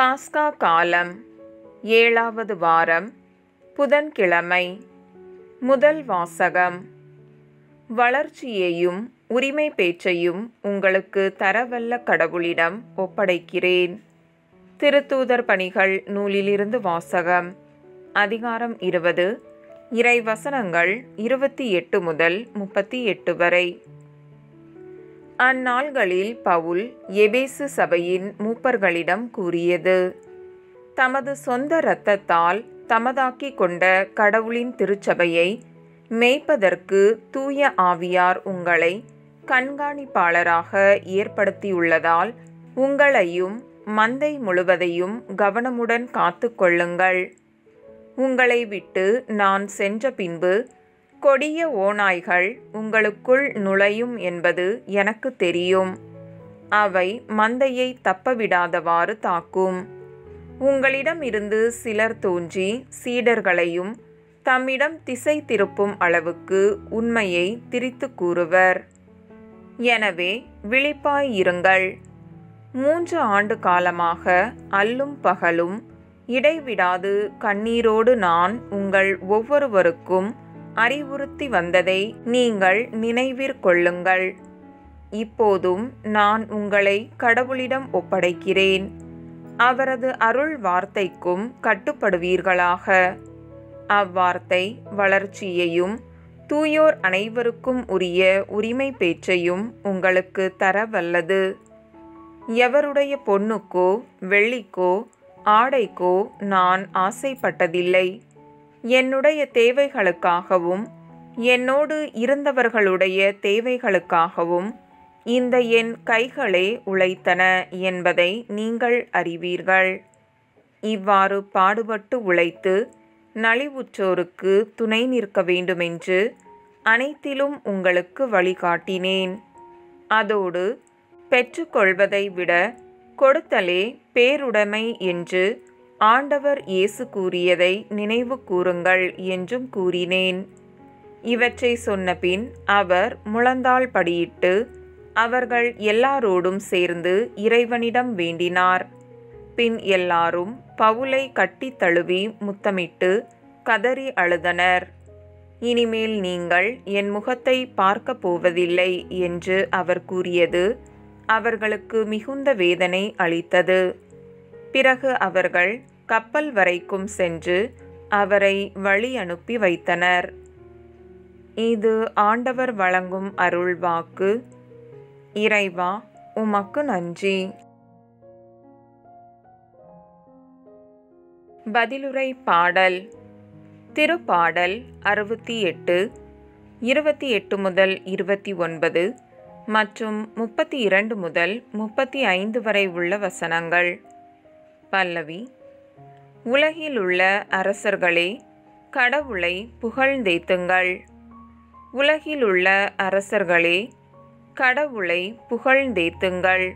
பாஸ்கா காலம் ஏழாவது வாரம் புதன்கிழமை முதல் வாசகம். வளர்ச்சியையும் உரிமை பேச்சையும் உங்களுக்கு தரவல்ல கடவுளிடம் ஒப்படைக்கிறேன். திருத்தூதர் பணிகள் நூலிலிருந்து வாசகம். அதிகாரம் இருபது இறை வசனங்கள் இருபத்தி எட்டு முதல் முப்பத்தி எட்டு வரை. அந்நாள்களில் பவுல் எபேசு சபையின் மூப்பர்களிடம் கூறியது தமது சொந்த இரத்தத்தால் தமதாக்கி கொண்ட கடவுளின் திருச்சபையை மேய்ப்பதற்கு தூய ஆவியார் உங்களை கண்காணிப்பாளராக ஏற்படுத்தியுள்ளதால் உங்களையும் மந்தை முழுவதையும் கவனமுடன் காத்து கொள்ளுங்கள். உங்களை விட்டு நான் சென்ற பின்பு கொடிய ஓநாய்கள் உங்களுக்குள் நுழையும் என்பது எனக்கு தெரியும். அவை மந்தையை தப்பவிடாதவாறு தாக்கும். உங்களிடம் இருந்து சிலர் தோன்றி சீடர்களையும் தம்மிடம் திசை திருப்பும் அளவுக்கு உண்மையை திரித்து கூறுவர். எனவே விழிப்பாயிருங்கள். மூன்று ஆண்டு காலமாக அல்லும் பகலும் இடைவிடாது கண்ணீரோடு நான் உங்கள் ஒவ்வொருவருக்கும் அறிவுறுத்தி வந்ததை நீங்கள் நினைவிற்கொள்ளுங்கள் இப்போதும் நான் உங்களை கடவுளிடம் ஒப்படைக்கிறேன். அவரது அருள் வார்த்தைக்கும் கட்டுப்படுவீர்களாக. அவ்வார்த்தை வளர்ச்சியையும் தூயோர் அனைவருக்கும் உரிய உரிமை பேச்சையும் உங்களுக்கு தர வல்லது எவருடைய பொண்ணுக்கோ வெள்ளிக்கோ ஆடைக்கோ நான் ஆசைப்பட்டதில்லை. என்னுடைய தேவைகளுக்காகவும் என்னோடு இருந்தவர்களுடைய தேவைகளுக்காகவும் இந்த என் கைகளே உழைத்தன என்பதை நீங்கள் அறிவீர்கள். இவ்வாறு பாடுபட்டு உழைத்து நலிவுற்றோருக்கு துணை நிற்க வேண்டுமென்று அனைத்திலும் உங்களுக்கு வழிகாட்டினேன். அதோடு பெற்றுக்கொள்வதை விட கொடுத்தலே பேருடைமை என்று ஆண்டவர் இயேசு கூறியதை நினைவு கூறுங்கள் என்றும் கூறினேன். இவற்றை சொன்னபின் அவர் முழந்தாள் படியிட்டு அவர்கள் எல்லாரோடும் சேர்ந்து இறைவனிடம் வேண்டினார். பின் எல்லாரும் பவுலை கட்டி தழுவி முத்தமிட்டு கதறி அழுதனர். இனிமேல் நீங்கள் என் முகத்தை பார்க்கப் போவதில்லை என்று அவர் கூறியது அவர்களுக்கு மிகுந்த வேதனை அளித்தது. பிறகு அவர்கள் கப்பல் வரைக்கும் சென்று அவரை வழி அனுப்பி வைத்தனர். இது ஆண்டவர் வழங்கும் அருள் வாக்கு. இறைவா உமக்கு நன்றி. பதிலுரை பாடல். திருப்பாடல் அறுபத்தி எட்டு இருபத்தி எட்டு முதல் இருபத்தி ஒன்பது மற்றும் முப்பத்தி இரண்டு முதல் முப்பத்தி ஐந்து வரை உள்ள வசனங்கள். பல்லவி உலகிலுள்ள அரசர்களே கடவுளை புகழ்ந்தேத்துங்கள். உலகிலுள்ள அரசர்களே கடவுளை புகழ்ந்தேத்துங்கள்.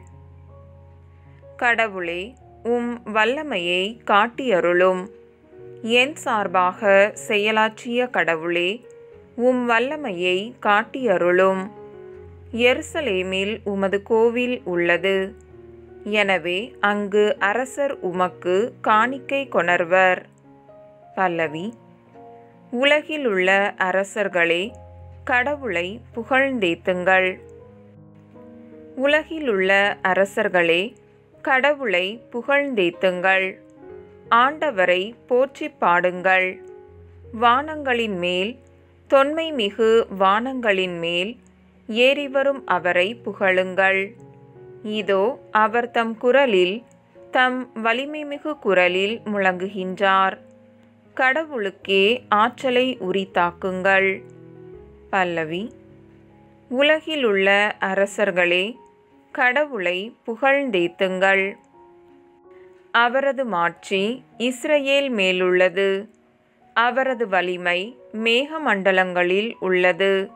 கடவுளே உம் வல்லமையை காட்டியருளும். என் சார்பாக செயலாற்றிய கடவுளே உம் வல்லமையை காட்டியருளும். எருசலேமில் உமது கோவில் உள்ளது. எனவே அங்கு அரசர் உமக்கு காணிக்கை கொணர்வர். பல்லவி உலகிலுள்ள அரசர்களே கடவுளை புகழ்ந்தேத்துங்கள். உலகிலுள்ள அரசர்களே கடவுளை புகழ்ந்தேத்துங்கள். ஆண்டவரை போற்றி பாடுங்கள். வானங்களின் மேல் தொன்மை மிகு வானங்களின் மேல் ஏறிவரும் அவரை புகழுங்கள். இதோ அவர் தம் குரலில் தம் வலிமைமிகு குரலில் முழங்குகின்றார். கடவுளுக்கே ஆற்றலை உரித்தாக்குங்கள். பல்லவி உலகில் உள்ள அரசர்களே கடவுளை புகழ்ந்தேத்துங்கள். அவரது மாட்சி இஸ்ரேல் மேலுள்ளது. அவரது வலிமை மேகமண்டலங்களில் உள்ளது.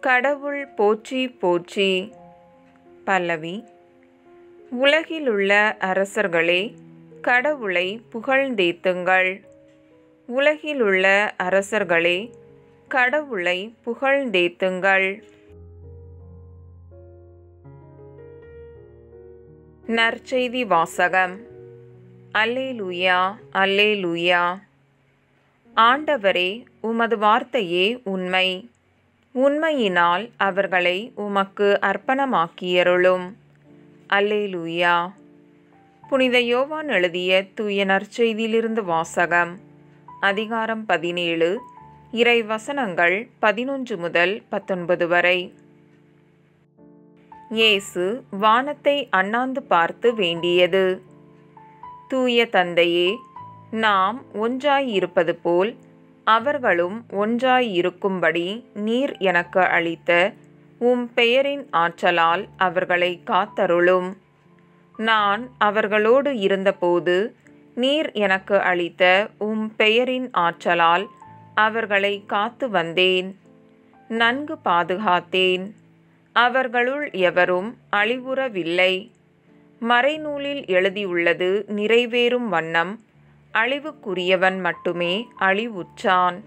கடவுள் போற்றி போற்றி. பல்லவி உலகிலுள்ள அரசர்களே கடவுளை புகழ்ந்தேத்துங்கள். உலகிலுள்ள அரசர்களே கடவுளை புகழ்ந்தேத்துங்கள். நற்செய்தி வாசகம். அல்லேலூயா அல்லேலூயா. ஆண்டவரே உமது வார்த்தையே உண்மை. உண்மையினால் அவர்களை உமக்கு அர்ப்பணமாக்கியருளும். அல்லேலூயா. புனித யோவான் எழுதிய தூய நற்செய்தியிலிருந்து வாசகம் அதிகாரம் பதினேழு இறை வசனங்கள் பதினொன்று முதல் பத்தொன்பது வரை. இயேசு வானத்தை அண்ணாந்து பார்த்து வேண்டியது. தூய தந்தையே நாம் ஒன்றாயிருப்பது போல் அவர்களும் ஒன்றாயிருக்கும்படி நீர் எனக்கு அளித்த உம் பெயரின் ஆற்றலால் அவர்களை காத்தருளும். நான் அவர்களோடு இருந்தபோது நீர் எனக்கு அளித்த உம் பெயரின் ஆற்றலால் அவர்களை காத்து வந்தேன். நன்கு பாதுகாத்தேன். அவர்களுள் எவரும் அழிவுறவில்லை. மறைநூலில் எழுதியுள்ளது நிறைவேறும் வண்ணம் அழிவுக்குரியவன் மட்டுமே அழிவுற்றான்.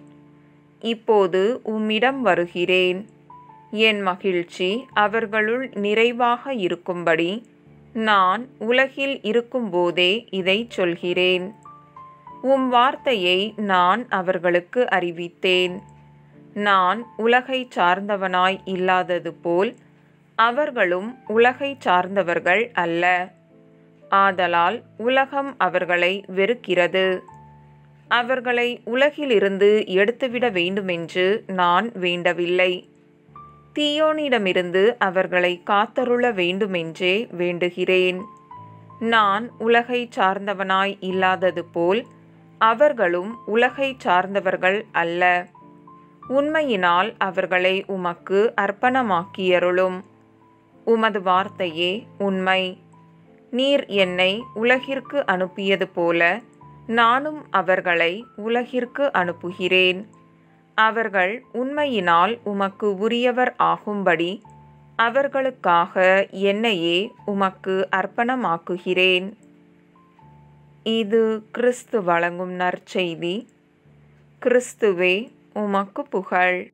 இப்போது உம்மிடம் வருகிறேன். என் மகிழ்ச்சி அவர்களுள் நிறைவாக இருக்கும்படி நான் உலகில் இருக்கும்போதே இதை சொல்கிறேன். உம் வார்த்தையை நான் அவர்களுக்கு அறிவித்தேன். நான் உலகை சார்ந்தவனாய் இல்லாதது போல் அவர்களும் உலகை சார்ந்தவர்கள் அல்ல. ஆதலால் உலகம் அவர்களை வெறுக்கிறது. அவர்களை உலகிலிருந்து எடுத்துவிட வேண்டுமென்று நான் வேண்டவில்லை. தீயோனிடமிருந்து அவர்களை காத்தருள வேண்டுமென்றே வேண்டுகிறேன். நான் உலகை சார்ந்தவனாய் இல்லாதது போல் அவர்களும் உலகை சார்ந்தவர்கள் அல்ல. உண்மையினால் அவர்களை உமக்கு அர்ப்பணமாக்கியருளும். உமது வார்த்தையே உண்மை. நீர் என்னை உலகிற்கு அனுப்பியது போல நானும் அவர்களை உலகிற்கு அனுப்புகிறேன். அவர்கள் உண்மையினால் உமக்கு உரியவர் ஆகும்படி அவர்களுக்காக என்னையே உமக்கு அர்ப்பணமாக்குகிறேன். இது கிறிஸ்து வழங்கும் நற்செய்தி. கிறிஸ்துவே உமக்கு புகழ்.